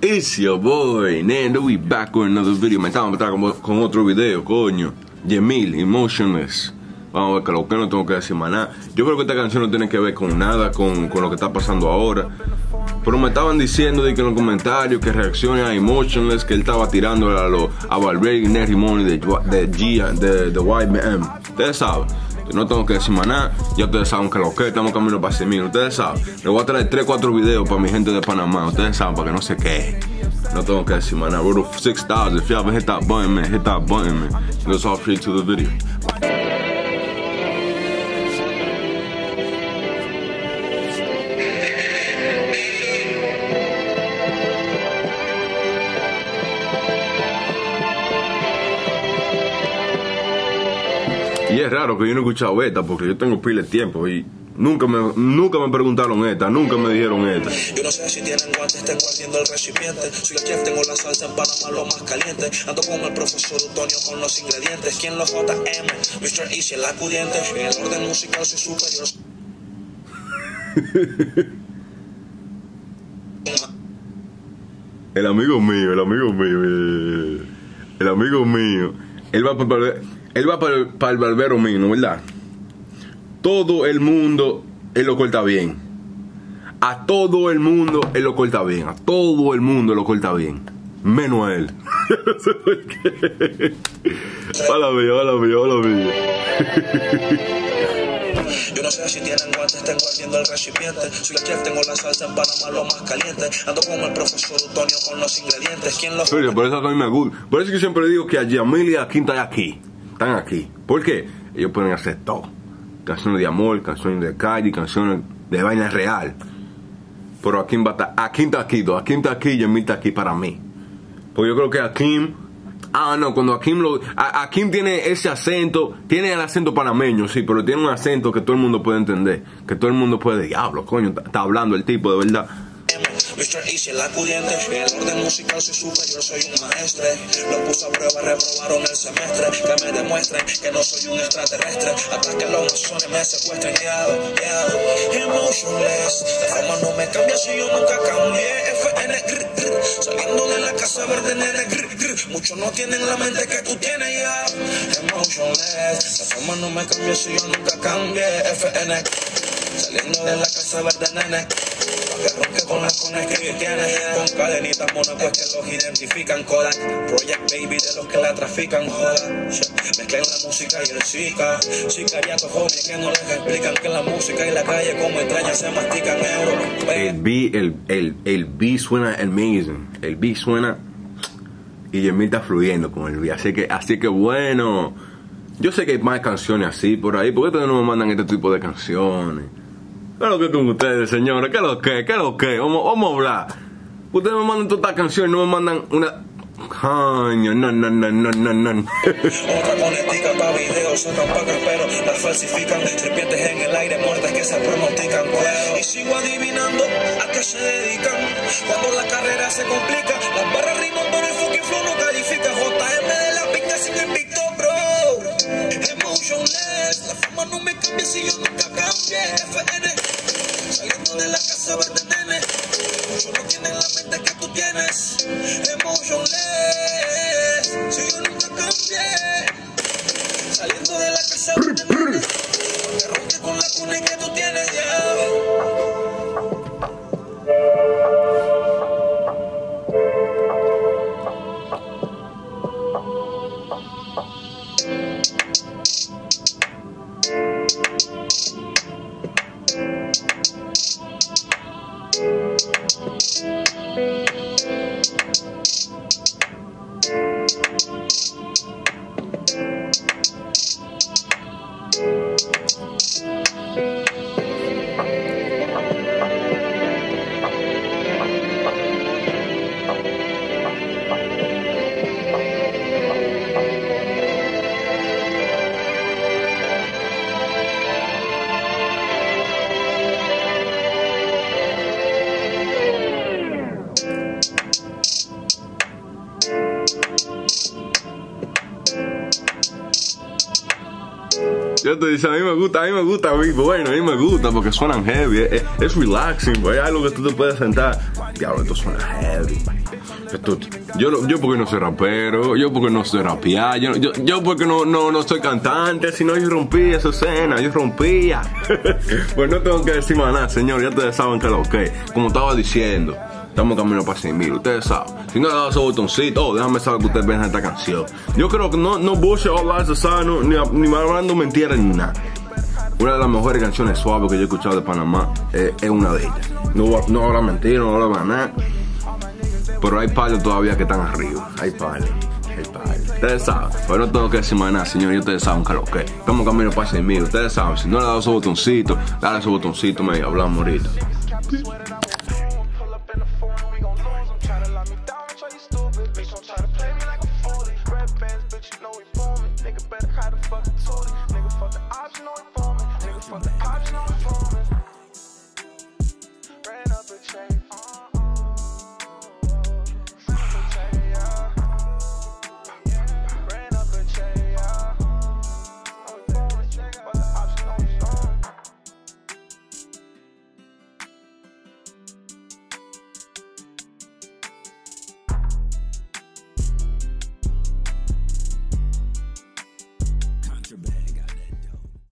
It's your boy Nando, we back with another video. Me estaba con, con otro video, coño. Yemil, Emotionless. Vamos a ver que lo que no tengo que decir más nada. Yo creo que esta canción no tiene que ver con nada, con, con lo que está pasando ahora. Pero me estaban diciendo de que en los comentarios que reaccione a Emotionless, que él estaba tirando a, lo, a Valverde y Nerry Money de, de, G, de, de YBM. Ustedes saben. Yo no tengo que decir más nada. Ya ustedes saben que lo que estamos camino para Semino. Ustedes saben. Les voy a traer 3, 4 videos para mi gente de Panamá. Ustedes saben para que no se queje. No tengo que decir más nada. Bro, 6,000. If you haven't hit that button, man, hit that button, man. Let's all straight to the video. Y es raro que yo no he escuchado esta porque yo tengo pila de tiempo y nunca me, nunca me preguntaron esta, nunca me dijeron esta. Yo no sé si tienen guantes, tengo ardiendo el recipiente. Soy el chef, tengo la salsa en Panamá, lo más caliente. Ando con el profesor Utonio con los ingredientes. ¿Quién los JM? Mr. Easy, el acudiente. En el orden musical soy superior. El amigo mío, el amigo mío, el amigo mío, él va para, él va para, para el barbero mío, ¿no verdad? Todo el mundo, él lo corta bien. A todo el mundo, él lo corta bien. A todo el mundo lo corta bien. Menos a él. no sé por qué. Hola mía, hola mía, hola mía. Yo no sé si tienen guantes, tengo ardiendo el recipiente. Soy el chef, tengo la salsa en Panamá, lo más caliente. Ando con el profesor Utonio con los ingredientes. ¿Quién los Oye, por eso a mí me gusta. Por eso que siempre digo que a Yamil y a Quinta están aquí. Están aquí. ¿Por qué? Ellos pueden hacer todo. Canciones de amor, canciones de calle, canciones de vaina real. Pero Akim va a estar, está aquí. Akim está aquí y Yamil está aquí para mí. Porque yo creo que Akim, ah no, cuando Akim lo, Akim tiene ese acento, tiene el acento panameño, sí, pero tiene un acento que todo el mundo puede entender, que todo el mundo puede, diablo, coño, está hablando el tipo de verdad. Mr. Easy, el acudiente. En el orden musical soy superior, soy un maestre. Lo puse a prueba, reprobaron el semestre. Que me demuestren que no soy un extraterrestre. Hasta que los masones me secuestren. Yeah, yeah. Emotionless. La fama no me cambia si yo nunca cambié. FN, grr, grr. Saliendo de la casa verde, nene, grr, grr. Muchos no tienen la mente que tú tienes, ya. Emotionless. La fama no me cambia si yo nunca cambié. FN. Saliendo de la casa verde, nene. El euros. El el, el, beat suena amazing. El beat suena y Yemil está fluyendo con el beat. Así que, así que bueno. Yo sé que hay más canciones así por ahí. ¿Por qué no me mandan este tipo de canciones? ¿Qué es lo que con ustedes, señores? ¿Qué es lo que? ¿Qué es lo que? Vamos, vamos a hablar. Ustedes me mandan todas estas canciones no me mandan una. Coño, no, no, no, no, no, no. Otra con ética pa' videos, sacan pacas, pero las falsifican. Serpientes en el aire, muertes que se pronostican. Y sigo adivinando a qué se dedican. Cuando la carrera se complica, las barras riman, pero el fucking flow no califica. JM Emotionless, si yo nunca cambié. Saliendo de la casa. Que ronque con la cuna que tú tienes, ya. Yo te dice, a mí me gusta, a mí me gusta, a mí, bueno, a mí me gusta porque suenan heavy, es, relaxing, pues, hay algo que tú te puedes sentar. Diablo, esto suena heavy. Esto, yo, yo porque no soy rapero, yo porque no soy rapear, yo, yo, yo porque no, no, no soy cantante, si no yo rompía esa escena, yo rompía. pues no tengo que decir más nada, señor, ya ustedes saben que lo que, como estaba diciendo. Estamos camino para 6 mil, ustedes saben. Si no le dado ese botoncito, oh, déjame saber que ustedes ven esta canción. Yo creo que no, no bullshit all lies sano, ni, ni hablando mentiras ni nada. Una de las mejores canciones suaves que yo he escuchado de Panamá eh, es una de ellas. No, no habla mentira, no habla nada. Pero hay palos todavía que están arriba. Hay palos. Hay palos. Ustedes saben. Pero no tengo que decir más nada, señor. Ustedes saben que lo que. Estamos camino para 6 mil. Ustedes saben. Si no le he dado ese botoncito, dale ese botoncito, me hablamos ahorita.